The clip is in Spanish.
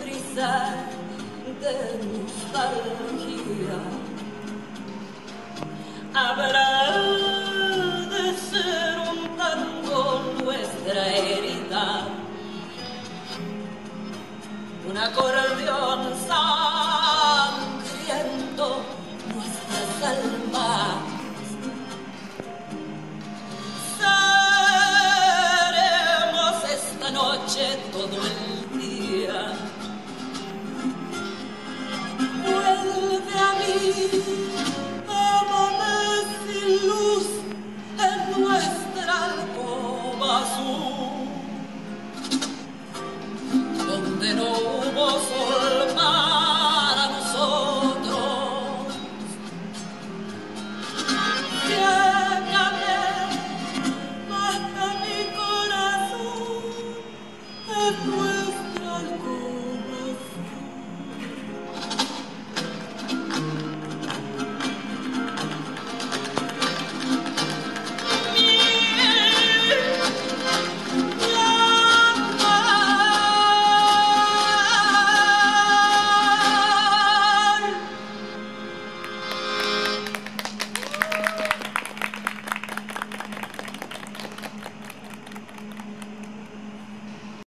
Prisa de nostalgia. Habrá de ser un tango nuestra herida. Un acordeón sangriento nuestras almas. Seremos esta noche todo el